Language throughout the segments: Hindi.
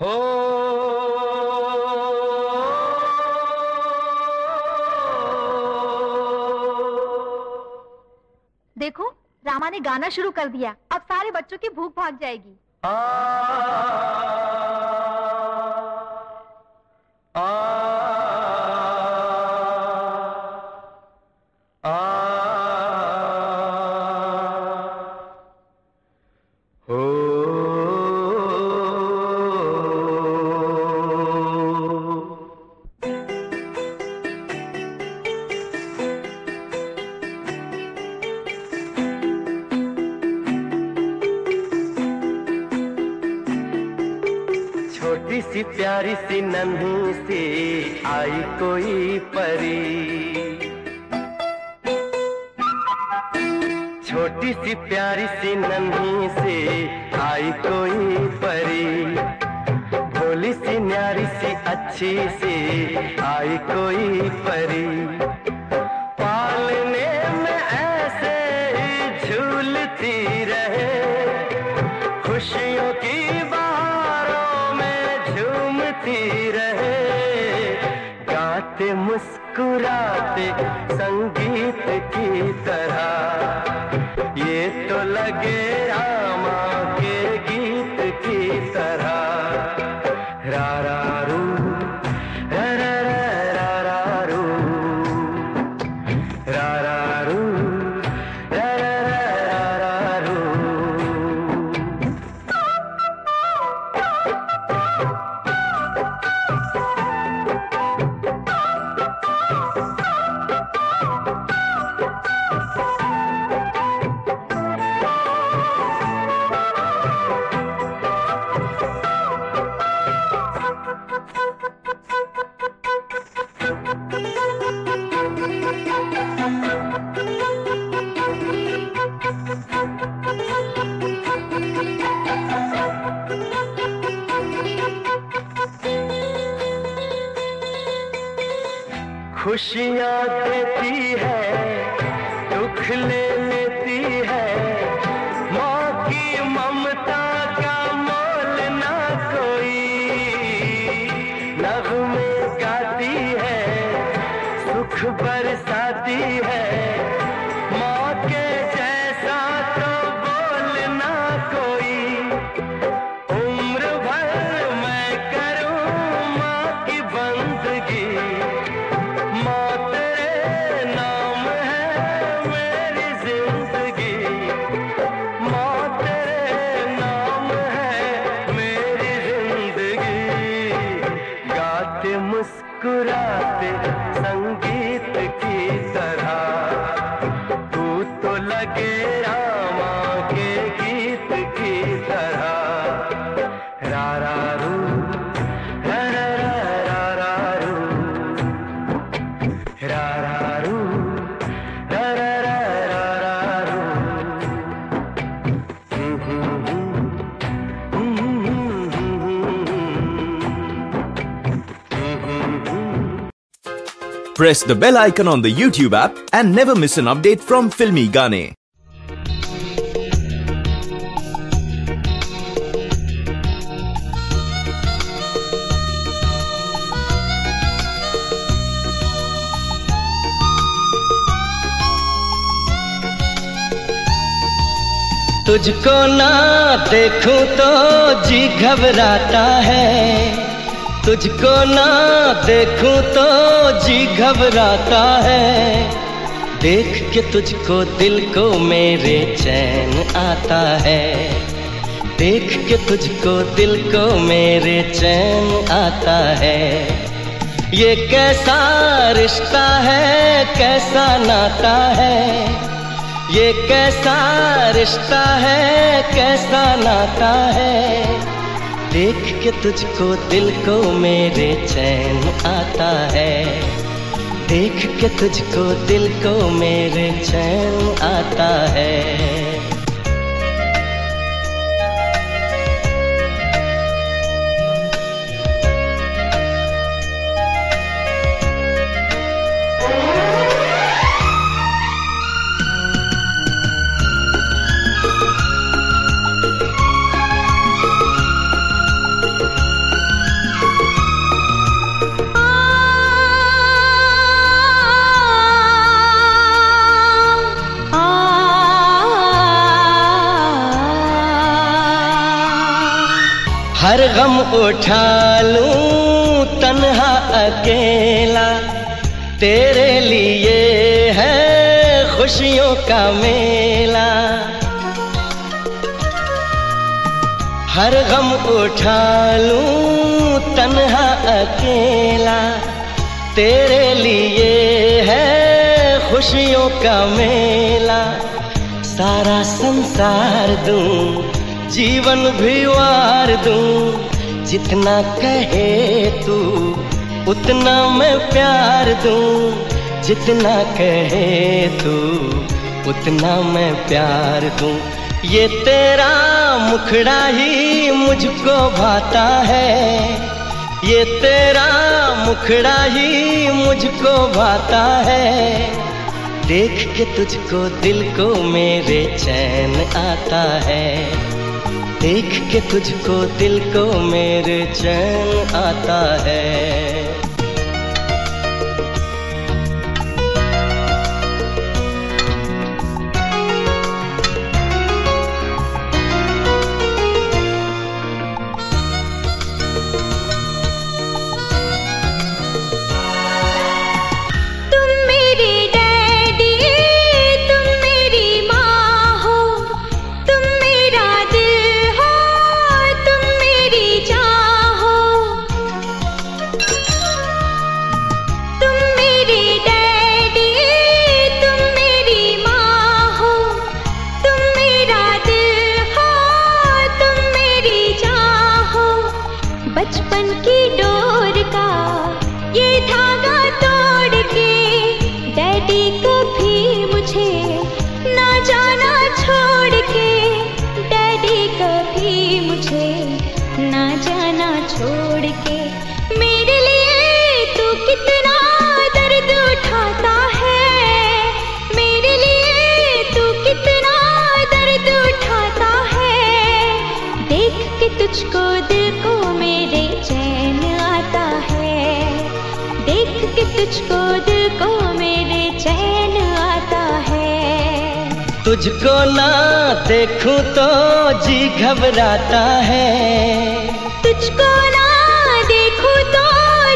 देखो रामा ने गाना शुरू कर दिया। अब सारे बच्चों की भूख भाग जाएगी। आ, छोटी सी प्यारी सी नन्ही सी आई कोई परी। छोटी सी प्यारी सी नन्ही सी आई कोई परी। भोली सी न्यारी सी अच्छी सी आई कोई परी। সাথে खुशियाँ देती Press the bell icon on the YouTube app and never miss an update from Filmy Gane. तुझको ना देखूँ तो जी घबराता है तुझको ना देखूँ तो जी घबराता है। देख के तुझको दिल को मेरे चैन आता है। देख के तुझको दिल को मेरे चैन आता है। ये कैसा रिश्ता है, कैसा नाता है? ये कैसा रिश्ता है, कैसा नाता है? देख के तुझको दिल को मेरे चैन आता है। देख के तुझको दिल को मेरे चैन आता है। गम उठा लूँ तन्हा अकेला। तेरे लिए है खुशियों का मेला। हर गम उठा लूँ तन्हा अकेला। तेरे लिए है खुशियों का मेला। सारा संसार दूँ जीवन भी वार दूँ। जितना कहे तू, उतना मैं प्यार दूँ। जितना कहे तू, उतना मैं प्यार दूँ। ये तेरा मुखड़ा ही मुझको भाता है। ये तेरा मुखड़ा ही मुझको भाता है। देख के तुझको दिल को मेरे चैन आता है। देख के तुझको दिल को मेरे चैन आता है। के तुझको दिल को मेरे चैन आता है। तुझको ना देखूँ तो जी घबराता है। तुझको ना देखूँ तो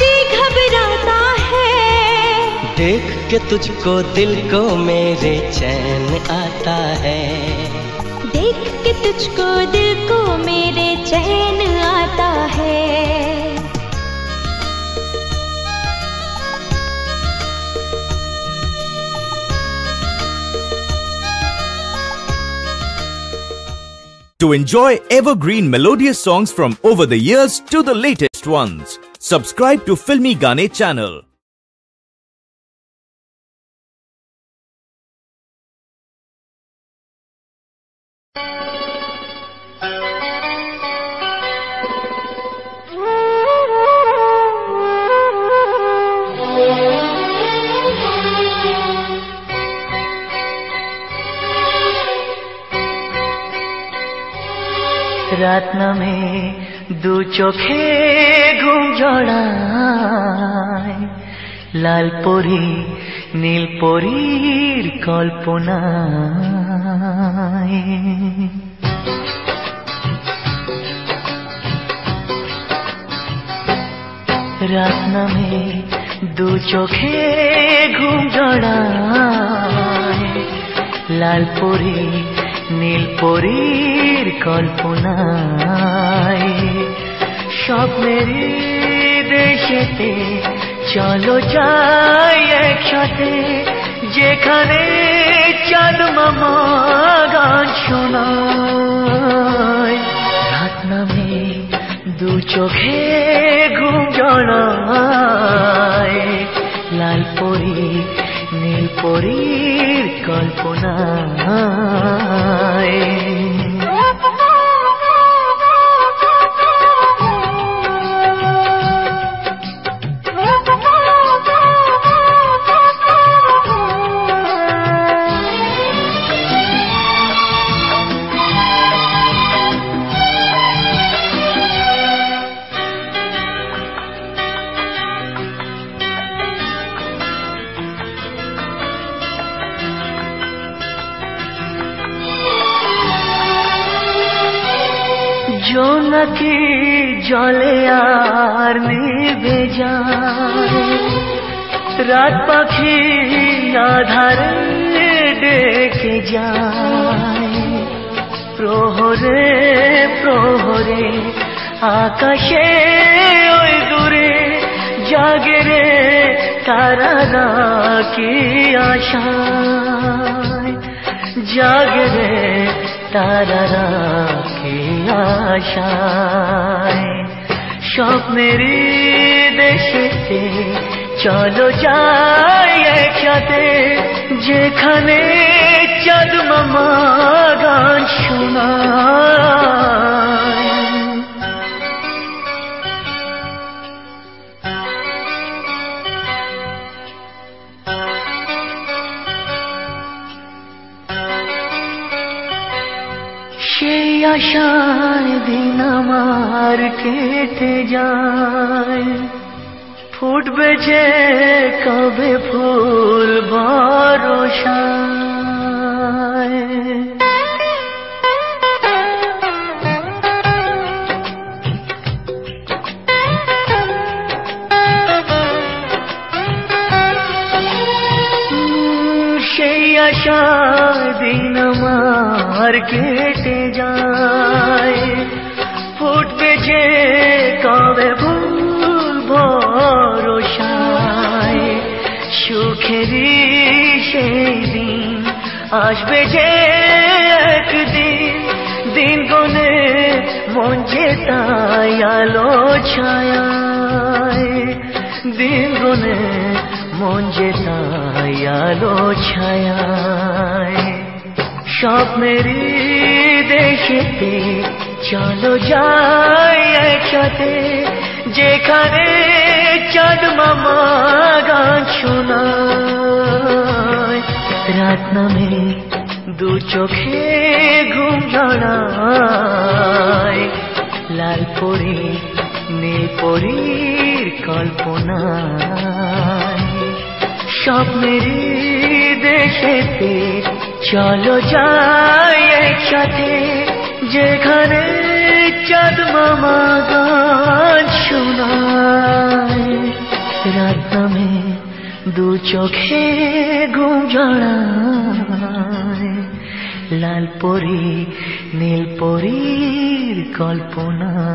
जी घबराता है। देख के तुझको दिल को मेरे चैन आता है। देख के तुझको दिल को मेरे चैन आता है। To enjoy evergreen melodious songs from over the years to the latest ones, subscribe to Filmy Gane channel. রাত নামে দু চোখে ঘুম জড়ায়। লাল পরি, নীল পরীর কল্পনায়। রাত নামে দু চোখে ঘুম জড়ায়। লাল পরি নীল পরীর কল্পনায়। স্বপ্নের দেশেতে চলো যাই একসাথে, যেখানে চাঁদ মামা গান শোনায়। রাত নামে দু চোখে ঘুম জড়ায়। লাল পরি নীল পরীর কল্পনায় জলে আর নিভে যায় রাত পাখি আধারে ডেকে যায়। প্রহরে প্রহরে, আকাশে ওই দূরে জাগে রে তারা কি আশা জাগে রে তারা রাখে আশায় স্বপ্নের দেশেতে চলো যাই একসাথে যেখানে চাঁদ মামা গান কেটে যায় ফুটবে যে কবে ফুল ভরসায় উম, সেই আশা দিন আমার কেটে যায়। যে কবে ভরসায়। সুখেরই সেই দিন আসবে যে একদিন। দিন গনে মন যে তাই আলো ছায় দিন গনে মন যে তাই আলো ছায় স্বপ্নেরই দেশেতে চলো যাই একসাথে, যেখানে চাঁদ মামা গান রাত নামে দু চোখে ঘুম জড়ায়। লাল পরি নীল পরীর কল্পনায়। স্বপ্নেরই দেশেতে চলো যাই একসাথে যেখানে চাঁদ মামা গান শোনায়। রাত নামে দু চোখে ঘুম জড়ায়। লাল পরি, নীল পরীর কল্পনা।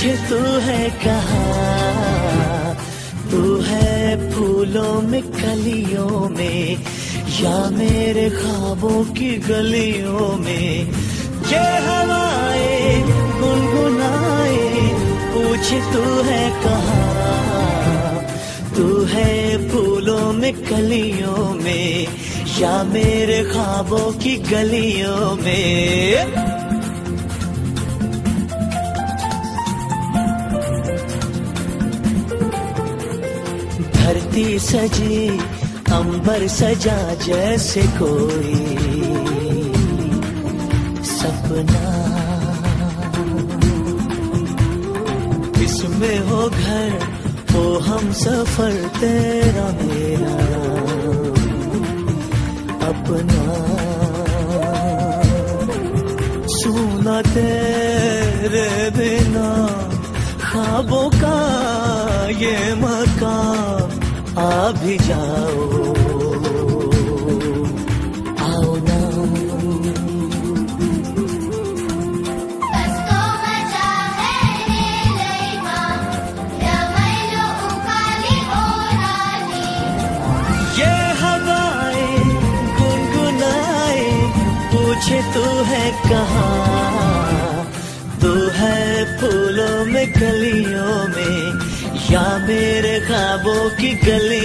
पूछे तू है कहा? तू है फूलों में, कलियों में, या मेरे ख्वाबों की गलियों में? ये हवाए गुनगुनाए, पूछे तू है कहा? तू है फूलों में, कलियों में, या मेरे ख्वाबों की गलियों में? धरती सजी, अंबर सजा जैसे कोई सपना। इसमें हो घर, हो हम सफ़र, तेरा मेरा अपना। सुना तेरे बिना ख्वाबों का ये मकान। भी जाओ। आओ ना. ये हवाएँ गुनगुनाए पूछे तू है कहाँ? तू है फूलों में गलियों में या मेरे ख्वाबों की गलियों